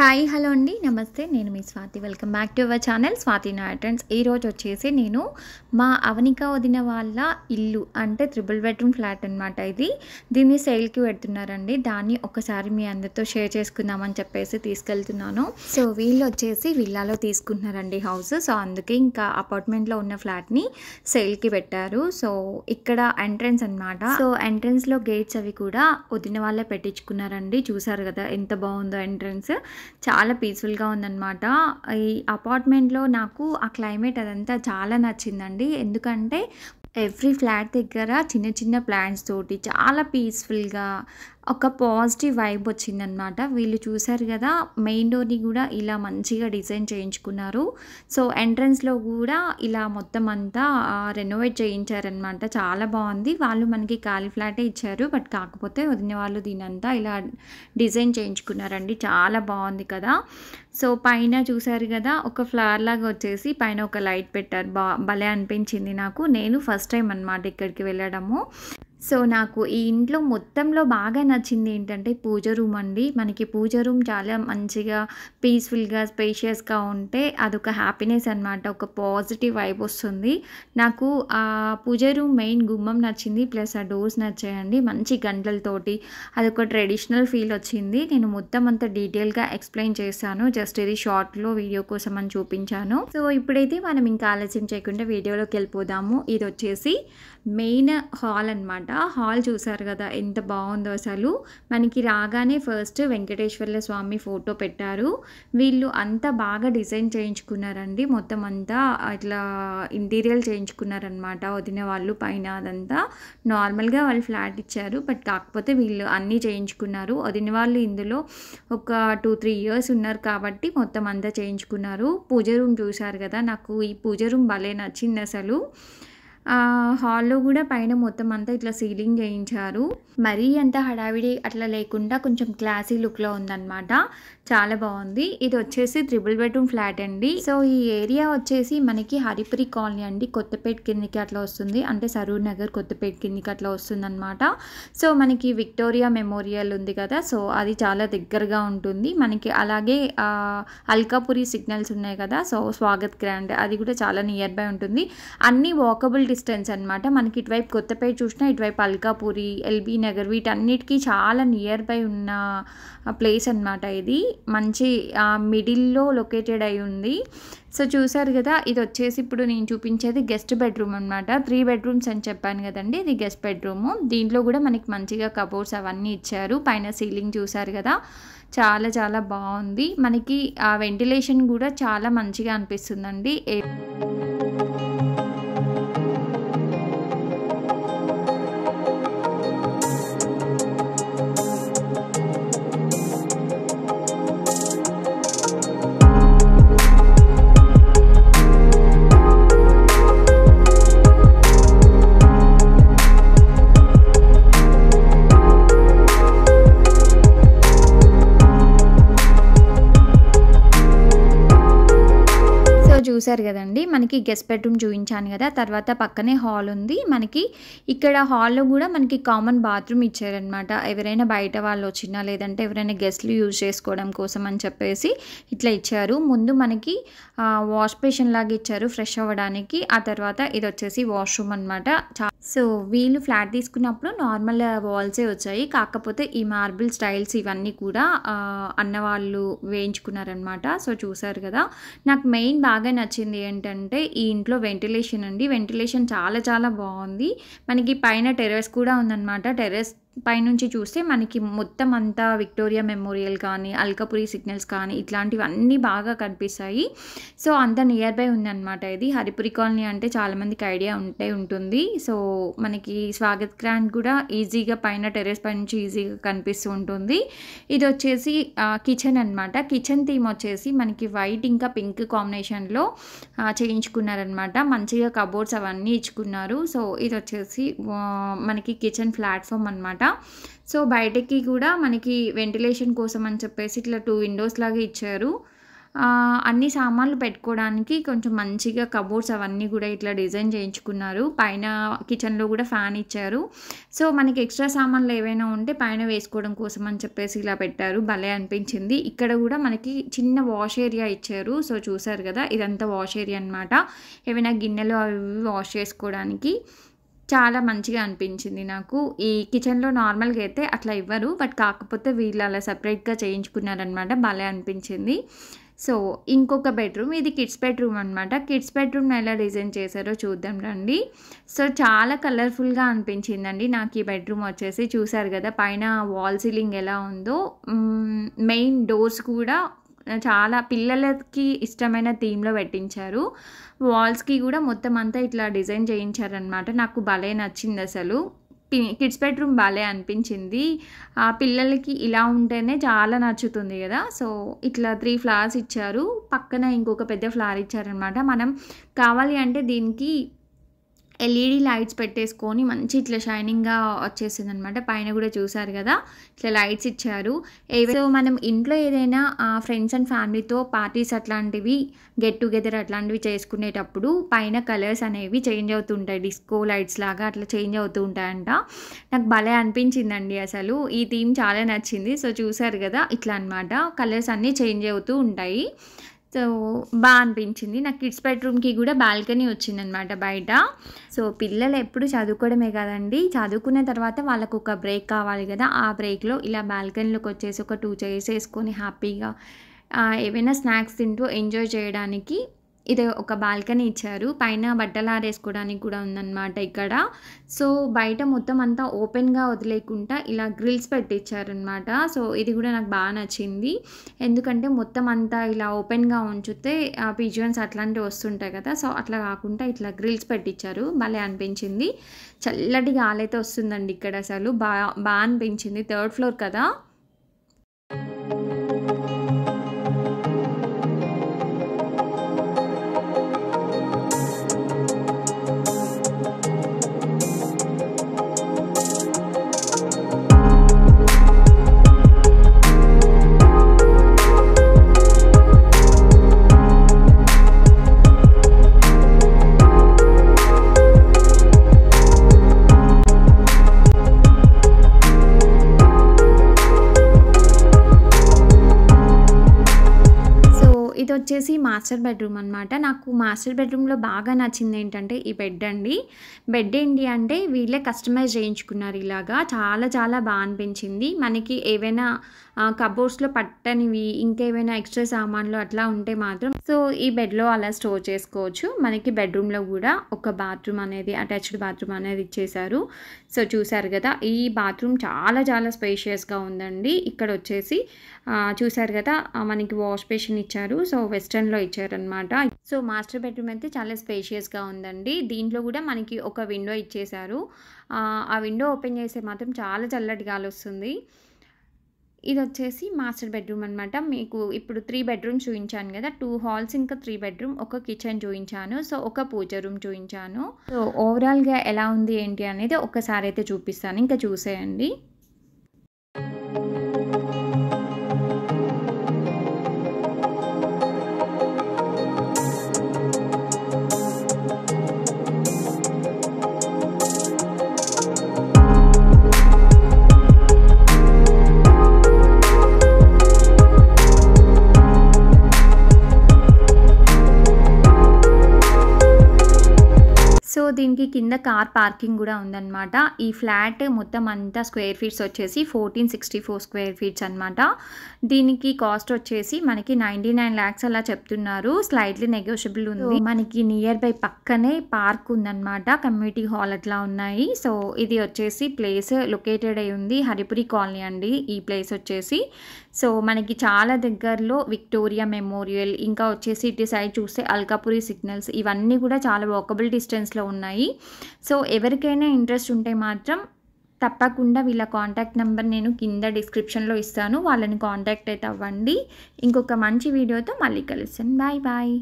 Hi hello అండి. నమస్తే నేను మీ Swathi. Welcome back to our channel Swathi నాయట్రెండ్స్ ఈరోజు వచ్చేసి నేను మా అవనిక వదిన వాళ్ళ ఇల్లు అంటే త్రిబుల్ బెడ్రూమ్ ఫ్లాట్ అనమాట ఇది. దీన్ని సేల్కి పెడుతున్నారండి. దాన్ని ఒకసారి మీ అందరితో షేర్ చేసుకుందామని చెప్పేసి తీసుకెళ్తున్నాను. సో వీళ్ళు వచ్చేసి విల్లాలో తీసుకుంటున్నారండి హౌస్ సో అందుకే ఇంకా అపార్ట్మెంట్లో ఉన్న ఫ్లాట్ని సేల్కి పెట్టారు. సో ఇక్కడ ఎంట్రన్స్ అనమాట సో ఎంట్రన్స్లో గేట్స్ అవి కూడా వదిన వాళ్ళే పెట్టించుకున్నారండి. చూసారు కదా ఎంత బాగుందో ఎంట్రన్స్ చాలా పీస్ఫుల్గా ఉందన్నమాట. ఈ అపార్ట్మెంట్లో నాకు ఆ క్లైమేట్ అదంతా చాలా నచ్చిందండి. ఎందుకంటే ఎవ్రీ ఫ్లాట్ దగ్గర చిన్న చిన్న ప్లాంట్స్ తోటి చాలా పీస్ఫుల్గా ఒక పాజిటివ్ వైబ్ వచ్చిందనమాట. వీళ్ళు చూశారు కదా మెయిన్ డోర్ని కూడా ఇలా మంచిగా డిజైన్ చేయించుకున్నారు. సో ఎంట్రన్స్లో కూడా ఇలా మొత్తం అంతా రెనోవేట్ చేయించారనమాట. చాలా బాగుంది. వాళ్ళు మనకి ఖాళీ ఫ్లాటే ఇచ్చారు. బట్ కాకపోతే వదిన వాళ్ళు దీనంతా ఇలా డిజైన్ చేయించుకున్నారండి. చాలా బాగుంది కదా. సో పైన చూసారు కదా ఒక ఫ్లవర్ లాగా వచ్చేసి పైన ఒక లైట్ పెట్టారు. బా భలే అనిపించింది నాకు. నేను ఫస్ట్ టైం అనమాట ఇక్కడికి వెళ్ళడము. సో నాకు ఈ ఇంట్లో మొత్తంలో బాగా నచ్చింది ఏంటంటే పూజ రూమ్ అండి. మనకి పూజ రూమ్ చాలా మంచిగా పీస్ఫుల్గా స్పేషియస్గా ఉంటే అదొక హ్యాపీనెస్ అనమాట ఒక పాజిటివ్ వైబ్ వస్తుంది. నాకు ఆ పూజ రూమ్ మెయిన్ గుమ్మం నచ్చింది ప్లస్ ఆ డోర్స్ నచ్చాయండి. మంచి గంటలతోటి అదొక ట్రెడిషనల్ ఫీల్ వచ్చింది. నేను మొత్తం అంతా డీటెయిల్గా ఎక్స్ప్లెయిన్ చేశాను. జస్ట్ ఇది షార్ట్లో వీడియో కోసం అని చూపించాను. సో ఇప్పుడైతే మనం ఇంకా ఆలస్యం చేయకుండా వీడియోలోకి వెళ్ళిపోదాము. ఇది వచ్చేసి మెయిన్ హాల్ అనమాట హాల్ చూసారు కదా ఎంత బాగుందో అసలు. మనకి రాగానే ఫస్ట్ వెంకటేశ్వర్ల స్వామి ఫోటో పెట్టారు. వీళ్ళు అంతా బాగా డిజైన్ చేయించుకున్నారండి. మొత్తం అంతా ఇట్లా ఇంటీరియర్ చేయించుకున్నారనమాట. వదిన వాళ్ళు పైన అదంతా. నార్మల్గా వాళ్ళు ఫ్లాట్ ఇచ్చారు. బట్ కాకపోతే వీళ్ళు అన్నీ చేయించుకున్నారు. వదిన వాళ్ళు ఇందులో ఒక టూ త్రీ ఇయర్స్ ఉన్నారు కాబట్టి మొత్తం అంతా చేయించుకున్నారు. పూజ రూమ్ చూశారు కదా నాకు ఈ పూజ రూమ్ భలే నచ్చింది అసలు. హాల్లో కూడా పైన మొత్తం అంతా ఇట్లా సీలింగ్ చేయించారు. మరీ అంత హడావిడి అట్లా లేకుండా కొంచెం క్లాసీ లుక్లో ఉందన్నమాట. చాలా బాగుంది. ఇది వచ్చేసి త్రిబుల్ బెడ్రూమ్ ఫ్లాట్ అండి. సో ఈ ఏరియా వచ్చేసి మనకి హరిపురి కాలనీ అండి. కొత్తపేట కిందికి అట్లా వస్తుంది. అంటే సరూర్ నగర్ కొత్తపేట కిందికి అట్లా వస్తుంది అనమాట సో మనకి విక్టోరియా మెమోరియల్ ఉంది కదా. సో అది చాలా దగ్గరగా ఉంటుంది. మనకి అలాగే అల్కాపురి సిగ్నల్స్ ఉన్నాయి కదా. So Swagat grand. అది కూడా చాలా నియర్ బై ఉంటుంది. అన్ని వాకబుల్ డిస్టెన్స్ అనమాట మనకి ఇటువైపు కొత్తపేట చూసినా ఇటువైపు అల్కాపురి ఎల్బీ నగర్ వీటన్నిటికీ చాలా నియర్ బై ఉన్న ప్లేస్ అనమాట ఇది. మంచి మిడిల్లో లొకేటెడ్ అయి ఉంది. సో చూసారు కదా ఇది వచ్చేసి ఇప్పుడు నేను చూపించేది గెస్ట్ బెడ్రూమ్ అనమాట త్రీ బెడ్రూమ్స్ అని చెప్పాను కదండి ఇది గెస్ట్ బెడ్రూమ్. దీంట్లో కూడా మనకి మంచిగా కబోర్డ్స్ అవన్నీ ఇచ్చారు. పైన సీలింగ్ చూసారు కదా చాలా చాలా బాగుంది. మనకి ఆ వెంటిలేషన్ కూడా చాలా మంచిగా అనిపిస్తుందండి. చూశారు కదండి. మనకి గెస్ట్ బెడ్రూమ్ చూపించాను కదా తర్వాత పక్కనే హాల్ ఉంది. మనకి ఇక్కడ హాల్లో కూడా మనకి కామన్ బాత్రూమ్ ఇచ్చారనమాట ఎవరైనా బయట వాళ్ళు వచ్చినా లేదంటే ఎవరైనా గెస్ట్లు యూజ్ చేసుకోవడం కోసం అని చెప్పేసి ఇట్లా ఇచ్చారు. ముందు మనకి వాష్ బేషన్ లాగా ఇచ్చారు ఫ్రెష్ అవ్వడానికి. ఆ తర్వాత ఇది వచ్చేసి వాష్రూమ్ అనమాట సో వీళ్ళు ఫ్లాట్ తీసుకున్నప్పుడు నార్మల్ వాల్సే వచ్చాయి. కాకపోతే ఈ మార్బుల్ స్టైల్స్ ఇవన్నీ కూడా అన్నవాళ్ళు వేయించుకున్నారనమాట సో చూసారు కదా నాకు మెయిన్ బాగా నచ్చింది ఏంటంటే ఈ ఇంట్లో వెంటిలేషన్ అండి. వెంటిలేషన్ చాలా చాలా బాగుంది. మనకి పైన టెర్రస్ కూడా ఉందన్నమాట. టెర్రస్ పైనుంచి చూస్తే మనకి మొత్తం అంతా విక్టోరియా మెమోరియల్ కానీ అల్కపురి సిగ్నల్స్ కానీ ఇట్లాంటివన్నీ బాగా కనిపిస్తాయి. సో అంత నియర్ బై ఉందన్నమాట ఇది. హరిపురి కాలనీ అంటే చాలామందికి ఐడియా ఉంటే ఉంటుంది. సో మనకి స్వాగత్ గ్రాండ్ కూడా ఈజీగా పైన టెర్రస్ పై నుంచి ఈజీగా కనిపిస్తూ ఉంటుంది. ఇది వచ్చేసి కిచెన్ అనమాట కిచెన్ థీమ్ వచ్చేసి మనకి వైట్ ఇంకా పింక్ కాంబినేషన్లో చేయించుకున్నారనమాట మంచిగా కబోర్డ్స్ అవన్నీ ఇచ్చుకున్నారు. సో ఇది వచ్చేసి మనకి కిచెన్ ప్లాట్ఫామ్ అనమాట సో బయటకి కూడా మనకి వెంటిలేషన్ కోసం అని చెప్పేసి ఇట్లా టూ విండోస్ లాగా ఇచ్చారు అన్ని సామాన్లు పెట్టుకోవడానికి కొంచెం మంచిగా కబోర్డ్స్ అవన్నీ కూడా ఇట్లా డిజైన్ చేయించుకున్నారు. పైన కిచెన్‌లో కూడా ఫ్యాన్ ఇచ్చారు. సో, మనకి ఎక్స్‌ట్రా సామాన్లు ఏవైనా ఉంటే పైన వేసుకోవడం కోసం అని చెప్పేసి ఇలా పెట్టారు. భలే అనిపించింది. ఇక్కడ కూడా మనకి చిన్న వాష్ ఏరియా ఇచ్చారు. సో, చూసారు కదా ఇదంతా వాష్ ఏరియా అనమాట. ఏవైనా గిన్నెలు అవి వాష్ చేసుకోవడానికి. చాలా మంచిగా అనిపించింది నాకు. ఈ కిచెన్‌లో నార్మల్‌గా అయితే అట్లా ఇవ్వరు. బట్ కాకపోతే వీళ్ళు అలా సెపరేట్‌గా చేయించుకున్నారనమాట. భలే అనిపించింది. సో, ఇంకొక బెడ్‌రూమ్ ఇది కిడ్స్ బెడ్‌రూమ్ అనమాట. కిడ్స్ బెడ్‌రూమ్‌ని ఎలా డిజైన్ చేశారో చూద్దాం రండి. సో, చాలా కలర్‌ఫుల్‌గా అనిపించిందండి నాకు ఈ బెడ్‌రూమ్ వచ్చేసి. చూసారు కదా పైన వాల్ సీలింగ్ ఎలా ఉందో మెయిన్ డోర్స్ కూడా చాలా పిల్లలకి ఇష్టమైన థీమ్‌లో పెట్టించారు. వాల్స్‌కి కూడా మొత్తం అంతా ఇట్లా డిజైన్ చేయించారనమాట. నాకు భలే నచ్చిందసలు. పి కిడ్స్ బెడ్‌రూమ్ భలే అనిపించింది. ఆ పిల్లలకి ఇలా ఉంటేనే చాలా నచ్చుతుంది కదా సో, ఇట్లా త్రీ ఫ్లవర్స్ ఇచ్చారు. పక్కన ఇంకొక పెద్ద ఫ్లవర్ ఇచ్చారనమాట. మనం కావాలి అంటే దీనికి ఎల్ఈడీ లైట్స్ పెట్టేసుకొని మంచి ఇట్లా షైనింగ్‌గా వచ్చేసింది అనమాట పైన కూడా చూసారు కదా ఇట్లా లైట్స్ ఇచ్చారు. ఏవే సో, మనం ఇంట్లో ఏదైనా ఫ్రెండ్స్ అండ్ ఫ్యామిలీతో పార్టీస్ అట్లాంటివి గెట్ టుగెదర్ అట్లాంటివి చేసుకునేటప్పుడు పైన కలర్స్ అనేవి చేంజ్ అవుతూ ఉంటాయి. డిస్కో లైట్స్ లాగా అట్లా చేంజ్ అవుతూ ఉంటాయంట. నాకు భలే అనిపించిందండి అసలు. ఈ థీమ్ చాలా నచ్చింది. సో, చూసారు కదా ఇట్లా అనమాట. కలర్స్ అన్నీ చేంజ్ అవుతూ ఉంటాయి. సో, బాగా అనిపించింది. నాకు కిడ్స్ బెడ్‌రూమ్‌కి కూడా బాల్కనీ వచ్చిందనమాట బయట. సో, పిల్లలు ఎప్పుడు చదువుకోవడమే కదండి చదువుకున్న తర్వాత వాళ్ళకు ఒక బ్రేక్ కావాలి కదా ఆ బ్రేక్‌లో ఇలా బాల్కనీలోకి వచ్చేసి ఒక టూ చైర్స్ వేసుకొని హ్యాపీగా ఏవైనా స్నాక్స్ తింటూ ఎంజాయ్ చేయడానికి ఇది ఒక బాల్కనీ ఇచ్చారు. పైన బట్టలు ఆరేసుకోవడానికి కూడా ఉందన్నమాట ఇక్కడ. సో, బయట మొత్తం అంతా ఓపెన్‌గా వదిలేకుండా ఇలా గ్రిల్స్ పెట్టించారనమాట సో, ఇది కూడా నాకు బాగా నచ్చింది. ఎందుకంటే మొత్తం అంతా ఇలా ఓపెన్‌గా ఉంచితే ఆహ్, పిజియన్స్ అట్లాంటివి వస్తుంటాయి కదా సో, అట్లా కాకుండా ఇట్లా గ్రిల్స్ పెట్టించారు భలే అనిపించింది. చల్లటి గాలైతే వస్తుందండి ఇక్కడ అసలు. బా బాగా అనిపించింది. థర్డ్ ఫ్లోర్ కదా! వచ్చేసి మాస్టర్ బెడ్‌రూమ్ అనమాట. నాకు మాస్టర్ బెడ్‌రూమ్‌లో బాగా నచ్చింది ఏంటంటే ఈ బెడ్ అండి. బెడ్ ఏంటి అంటే వీళ్ళే కస్టమైజ్ చేయించుకున్నారు ఇలాగా. చాలా చాలా బాగా అనిపించింది. మనకి ఏవైనా కబోర్డ్స్‌లో పట్టనివి ఇంకేమైనా ఎక్స్‌ట్రా సామాన్లు అట్లా ఉంటే మాత్రం సో, ఈ బెడ్‌లో అలా స్టోర్ చేసుకోవచ్చు. మనకి బెడ్‌రూమ్‌లో కూడా ఒక బాత్రూమ్ అనేది అటాచ్డ్ బాత్రూమ్ అనేది ఇచ్చేశారు. సో, చూసారు కదా ఈ బాత్రూమ్ చాలా చాలా స్పేషియస్‌గా ఉందండి. ఇక్కడ వచ్చేసి చూసారు కదా మనకి వాష్ బేసిన్ ఇచ్చారు. సో, వెస్టర్న్‌లో ఇచ్చారనమాట. సో, మాస్టర్ బెడ్‌రూమ్ అయితే చాలా స్పేషియస్‌గా ఉందండి. దీంట్లో కూడా మనకి ఒక విండో ఇచ్చేశారు. ఆ విండో ఓపెన్ చేస్తే మాత్రం చాలా చల్లటి ఇది వచ్చేసి మాస్టర్ బెడ్‌రూమ్ అనమాట. మీకు ఇప్పుడు త్రీ బెడ్రూమ్ చూపించాను కదా టూ హాల్స్ ఇంకా త్రీ బెడ్‌రూమ్, ఒక కిచెన్ చూపించాను సో, ఒక పూజ రూమ్ చూపించాను సో, ఓవరాల్‌గా ఎలా ఉంది ఏంటి అనేది ఒక్కసారైతే చూపిస్తాను. ఇంకా చూసేయండి. కింద కార్ పార్కింగ్ గూడా ఉందనమాట. ఈ ఫ్లాట్ మొత్తం అంతా స్క్వేర్ ఫీట్స్ వచ్చేసి 1464 స్క్వేర్ ఫీట్స్ అనమాట. దీనికి కాస్ట్ వచ్చేసి మనకి 99,00,000 అలా చెప్తున్నారు. స్లైట్‌లీ నెగోషియబుల్ ఉంది. మనకి నియర్ బై పక్కనే పార్క్ ఉందనమాట. కమ్యూనిటీ హాల్ అట్లా ఉన్నాయి. సో, ఇది వచ్చేసి ప్లేస్ లొకేటెడ్ అయ్యి ఉంది. హరిపురి కాలనీ అండి ఈ ప్లేస్ వచ్చేసి. సో, మనకి చాలా దగ్గరలో విక్టోరియా మెమోరియల్ ఇంకా వచ్చేసి ఇటు సైడ్ చూస్తే అల్కాపురి సిగ్నల్స్ ఇవన్నీ కూడా చాలా వాకబుల్ డిస్టెన్స్‌లో ఉన్నాయి. సో, ఎవరికైనా ఇంట్రెస్ట్ ఉంటే మాత్రం తప్పకుండా వీళ్ళ కాంటాక్ట్ నెంబర్ నేను కింద డిస్క్రిప్షన్‌లో ఇస్తాను. వాళ్ళని కాంటాక్ట్ అయితే అవ్వండి. ఇంకొక మంచి వీడియోతో మళ్ళీ కలుస్తాను. Bye bye.